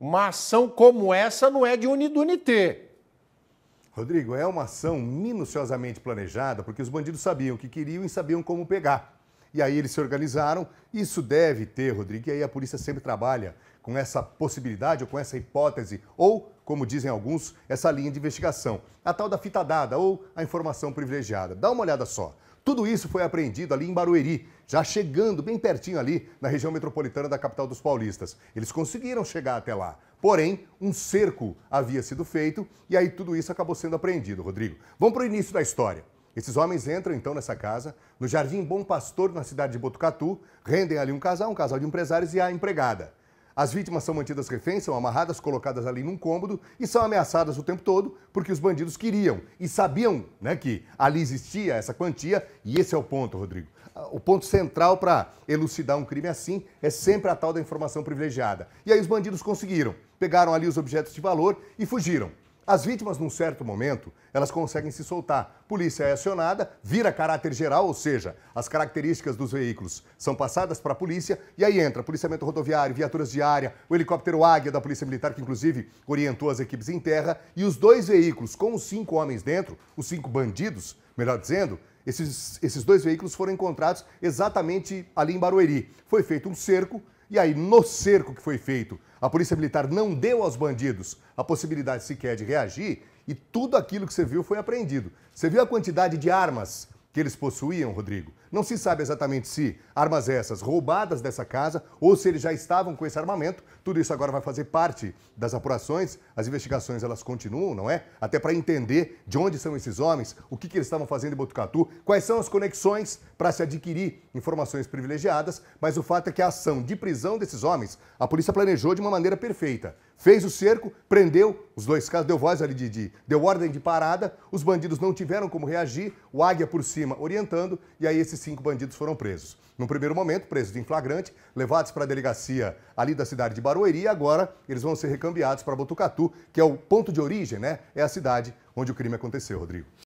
Uma ação como essa não é de Unidunité. Rodrigo, é uma ação minuciosamente planejada porque os bandidos sabiam o que queriam e sabiam como pegar. E aí eles se organizaram. Isso deve ter, Rodrigo, e aí a polícia sempre trabalha com essa possibilidade ou com essa hipótese, ou, como dizem alguns, essa linha de investigação. A tal da fita dada ou a informação privilegiada. Dá uma olhada só. Tudo isso foi apreendido ali em Barueri, já chegando bem pertinho ali na região metropolitana da capital dos paulistas. Eles conseguiram chegar até lá. Porém, um cerco havia sido feito e aí tudo isso acabou sendo apreendido, Rodrigo. Vamos para o início da história. Esses homens entram então nessa casa, no Jardim Bom Pastor, na cidade de Botucatu, rendem ali um casal, um casal de empresários e a empregada. As vítimas são mantidas reféns, são amarradas, colocadas ali num cômodo e são ameaçadas o tempo todo porque os bandidos queriam e sabiam né, que ali existia essa quantia e esse é o ponto, Rodrigo. O ponto central para elucidar um crime assim é sempre a tal da informação privilegiada. E aí os bandidos conseguiram, pegaram ali os objetos de valor e fugiram. As vítimas, num certo momento, elas conseguem se soltar. Polícia é acionada, vira caráter geral, ou seja, as características dos veículos são passadas para a polícia e aí entra policiamento rodoviário, viaturas de área, o helicóptero Águia da Polícia Militar, que inclusive orientou as equipes em terra, e os dois veículos com os cinco homens dentro, os cinco bandidos, melhor dizendo, esses, esses dois veículos foram encontrados exatamente ali em Barueri. Foi feito um cerco e aí, no cerco que foi feito, a Polícia Militar não deu aos bandidos a possibilidade sequer de reagir e tudo aquilo que você viu foi apreendido. Você viu a quantidade de armas que eles possuíam, Rodrigo. Não se sabe exatamente se armas essas roubadas dessa casa ou se eles já estavam com esse armamento. Tudo isso agora vai fazer parte das apurações. As investigações elas continuam, não é? Até para entender de onde são esses homens, o que, que eles estavam fazendo em Botucatu, quais são as conexões para se adquirir informações privilegiadas. Mas o fato é que a ação de prisão desses homens, a polícia planejou de uma maneira perfeita. Fez o cerco, prendeu os dois casos, deu voz ali de, de deu ordem de parada. Os bandidos não tiveram como reagir. O Águia por cima cima orientando e aí esses cinco bandidos foram presos. No primeiro momento, presos em flagrante, levados para a delegacia ali da cidade de Barueri e agora eles vão ser recambiados para Botucatu, que é o ponto de origem, né? É a cidade onde o crime aconteceu, Rodrigo.